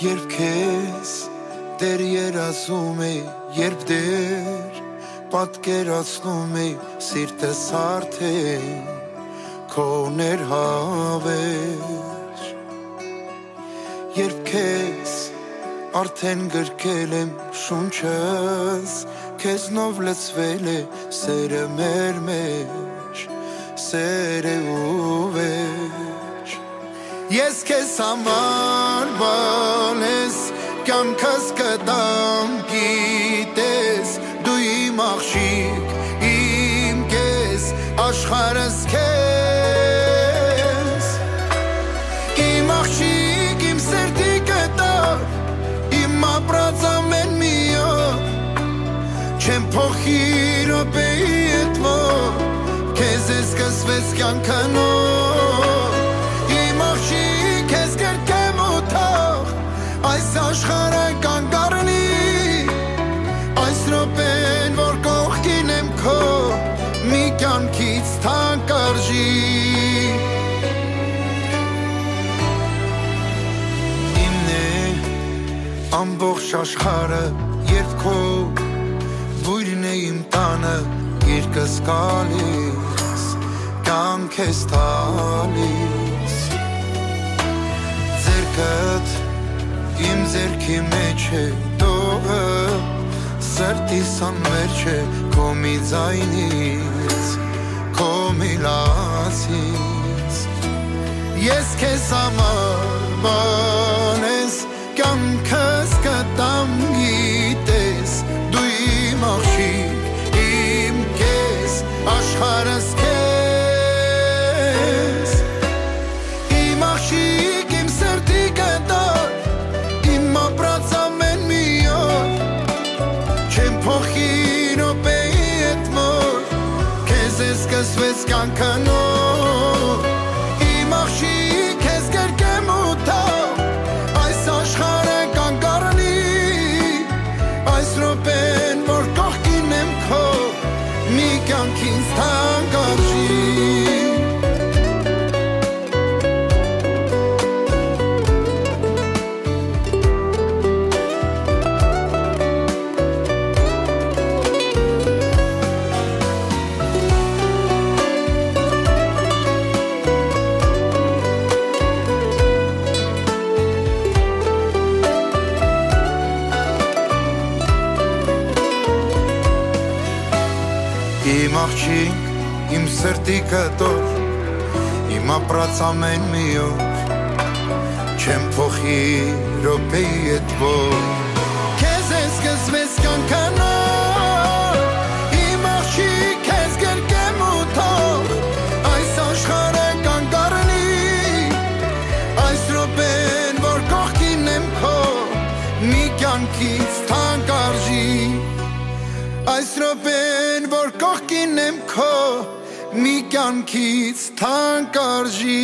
Երբ քեզ Տեր երազում է, երբ դեր պատկերացնում է սիրտս արդեն քո ներհավեր Երբ քեզ արդեն գրկել եմ շունչս քեզնով լցվել է սերը մեր մեջ սերը ու վեր Ես քեզ համար բանես կյանքս կտամ գիտես դու իմ աղջիկ իմ կես աշխարհս քեզ իմ աղջիկ իմ սրտի կտար իմ ապրած ամեն մի չեմ փոխի րոպեի հետ քեզ է սկսվեց կյանքը կյանքից թանկարժի Իմն է ամբողջ աշխարհը երբ քո բույրն է իմ տանը երկս գալիս կյանք ես տալիս ձերքդ իմ ձերքի մեջ է դողը սրտիս անմերջ է քո մի ձայնից քո մի լացից ես քեզ համար բանես Duncan. Աղջիկ, իմ սրտի կտոր Իմ ապրած ամեն մի օր Չեմ փոխի րոպեի հետ որ Քեզ է սկսվեց կյանքը նոր Իմ աղջիկ, քեզ կերկեմ ու թող Այս աշխարհը կանգառնի Այս րոպեն, որ կողքին եմ քո Մի կյանքից թանկարժի Այս րոպեն, կողքին եմ քո մի կյանքից թանկարժի